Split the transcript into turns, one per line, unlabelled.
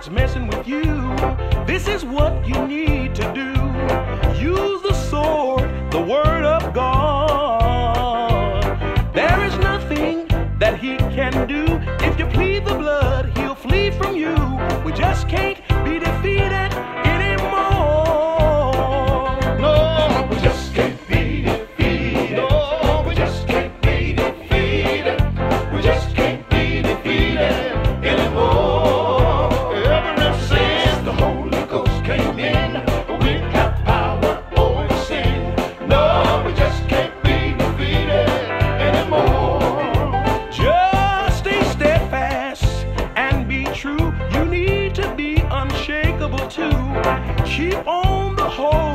starts messing with you, this is what you need to do. Use the sword, the word. to be unshakable too. keep on the whole.